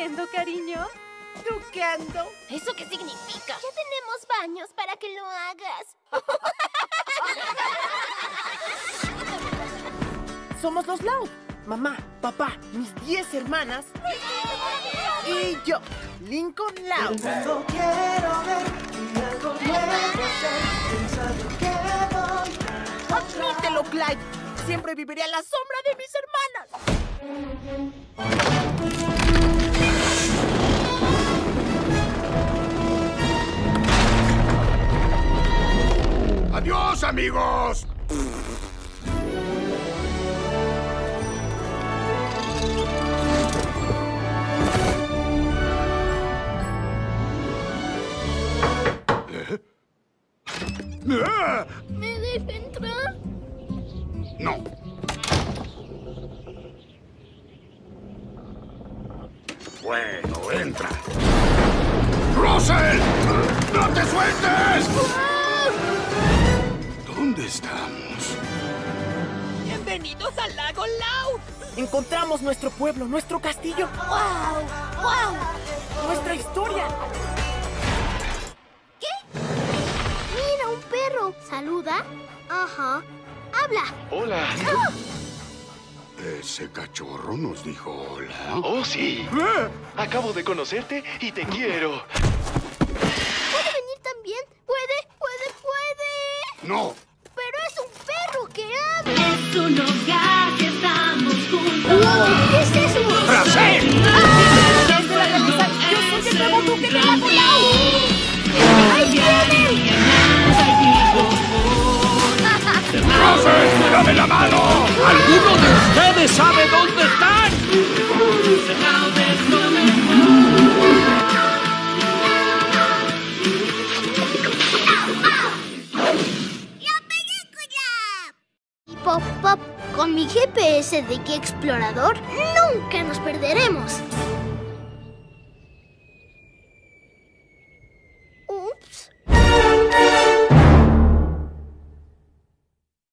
haciendo, cariño? Duqueando. ¿Eso qué significa? Ya tenemos baños para que lo hagas. Somos los Loud. Mamá, papá, mis 10 hermanas y yo, Lincoln Loud. Pensando quiero ver y algo nuevo hacer. Pensando que voy Admítelo, Clyde. Siempre viviré a la sombra de mis hermanas. ¡Adiós, amigos! ¿Me deja entrar? No. Bueno, entra. ¡Russell! ¡No te sueltes! ¿Dónde estamos? Bienvenidos al lago Loud. Encontramos nuestro pueblo, nuestro castillo, ¡Wow! ¡Wow! nuestra historia. Mira, un perro. ¿Saluda? Ajá. Habla. Hola. Ese cachorro nos dijo hola. Oh, sí. Acabo de conocerte y te quiero. ¿Puede venir también? ¿Puede? ¿Puede? ¿Puede? No. La realeza, yo soy el. Pop Pop, con mi GPS de Qué Explorador, nunca nos perderemos.